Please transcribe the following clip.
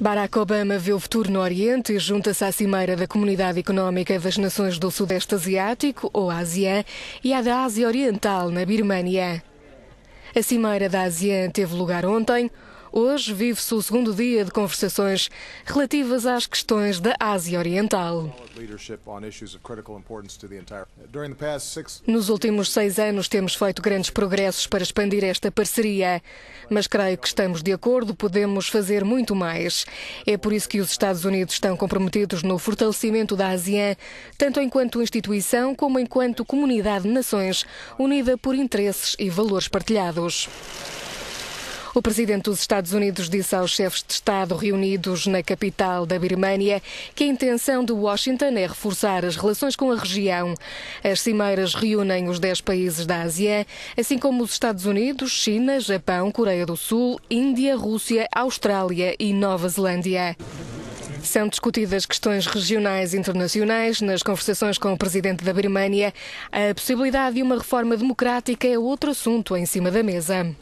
Barack Obama vê o futuro no Oriente e junta-se à cimeira da Comunidade Económica das Nações do Sudeste Asiático, ou ASEAN, e à da Ásia Oriental, na Birmânia. A cimeira da ASEAN teve lugar ontem. Hoje vive-se o segundo dia de conversações relativas às questões da Ásia Oriental. Nos últimos seis anos temos feito grandes progressos para expandir esta parceria, mas creio que estamos de acordo, podemos fazer muito mais. É por isso que os Estados Unidos estão comprometidos no fortalecimento da ASEAN, tanto enquanto instituição como enquanto comunidade de nações, unida por interesses e valores partilhados. O presidente dos Estados Unidos disse aos chefes de Estado reunidos na capital da Birmânia que a intenção de Washington é reforçar as relações com a região. As cimeiras reúnem os dez países da Ásia, assim como os Estados Unidos, China, Japão, Coreia do Sul, Índia, Rússia, Austrália e Nova Zelândia. São discutidas questões regionais e internacionais nas conversações com o presidente da Birmânia. A possibilidade de uma reforma democrática é outro assunto em cima da mesa.